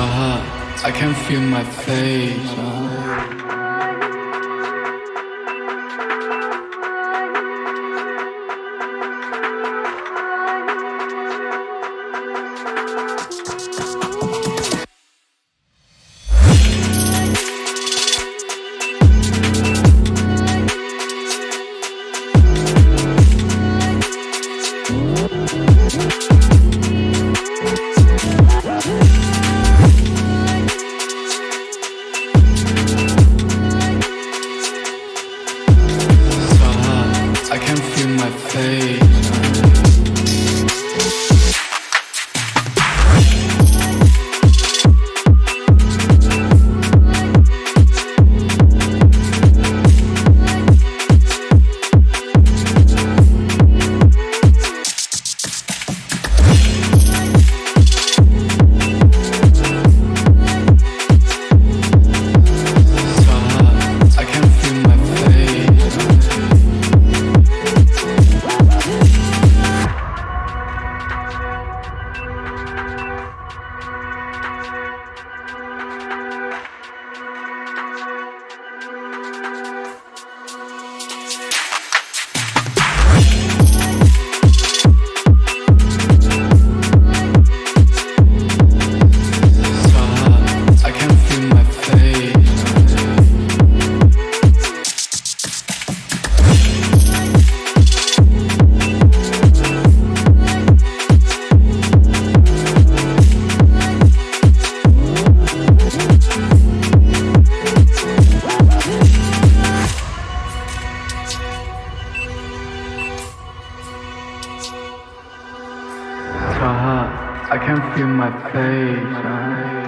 heart. I can feel my face. I can feel my face. I can't feel my face.